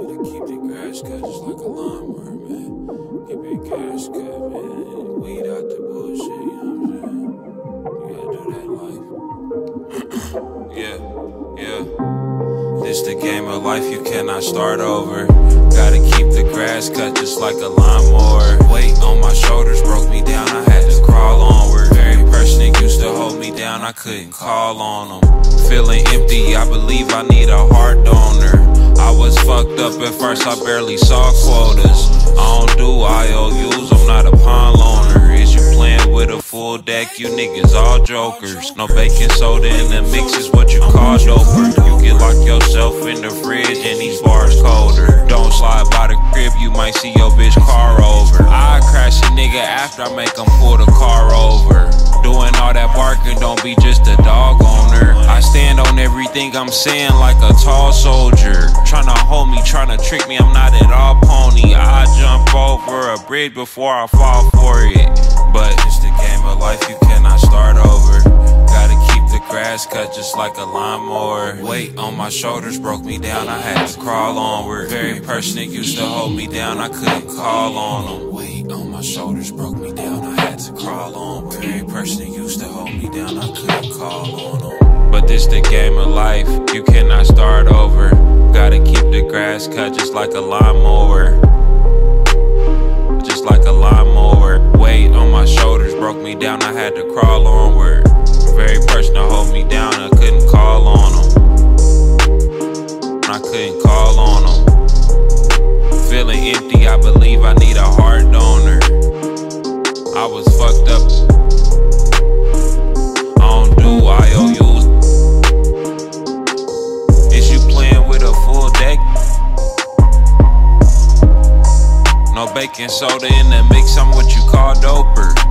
Gotta keep the grass cut just like a lawnmower, man. Keep it cash cut, man. Weed out the bullshit, you know what I'm saying? You gotta do that life. yeah, yeah. This the game of life, you cannot start over. Gotta keep the grass cut just like a lawnmower. Weight on my shoulders broke me down, I had to crawl onward. Very person that used to hold me down, I couldn't call on them. Feeling empty, I believe I need a heart donor. I was up at first, I barely saw quotas. I don't do IOUs, I'm not a pawn loaner. Is you playing with a full deck? You niggas all jokers. No baking soda in the mix is what you call doper. You can lock yourself in the fridge and these bars colder. Don't slide by the crib, you might see your bitch car over. I crash a nigga after I make him pull the car over. Doing all that barking, don't be just a dog owner. Everything I'm saying like a tall soldier. Tryna hold me, tryna trick me, I'm not at all pony. I jump over a bridge before I fall for it. But it's the game of life, you cannot start over. Gotta keep the grass cut just like a lawnmower. Weight on my shoulders broke me down, I had to crawl onward. Very person that used to hold me down, I couldn't call on them. Weight on my shoulders broke me down, I had to crawl onward. Very person that used to hold me down, I couldn't call on them. But this the game of life, you cannot start over. Gotta keep the grass cut just like a lawnmower. Just like a lawnmower. Weight on my shoulders broke me down, I had to crawl onward. Very person to hold me down, I couldn't call on No baking soda in the mix, I'm what you call doper.